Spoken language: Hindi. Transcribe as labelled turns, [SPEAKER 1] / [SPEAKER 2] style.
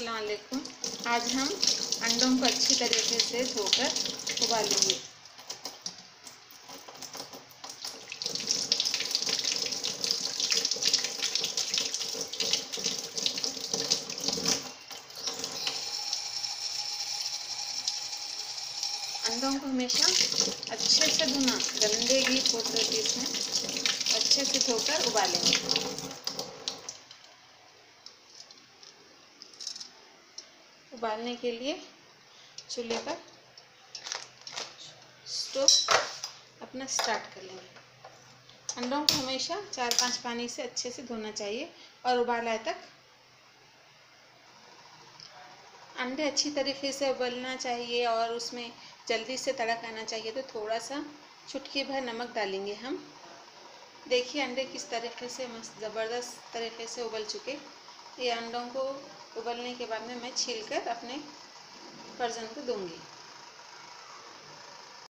[SPEAKER 1] वालेकुम आज हम अंडों को अच्छी तरीके से धोकर उबालेंगे। अंडों को हमेशा अच्छे से धोना, गंदे घी रहती इसमें अच्छे से धोकर उबालेंगे। उबालने के लिए चूल्हे पर स्टोव अपना स्टार्ट कर लेंगे। अंडों को हमेशा चार पाँच पानी से अच्छे से धोना चाहिए और उबाल आए तक अंडे अच्छी तरीके से उबलना चाहिए और उसमें जल्दी से तड़क आना चाहिए। तो थोड़ा सा चुटकी भर नमक डालेंगे हम। देखिए अंडे किस तरीके से मस्त, ज़बरदस्त तरीके से उबल चुके। ये अंडों को उबलने के बाद में मैं छील कर अपने पर्जन को दूँगी।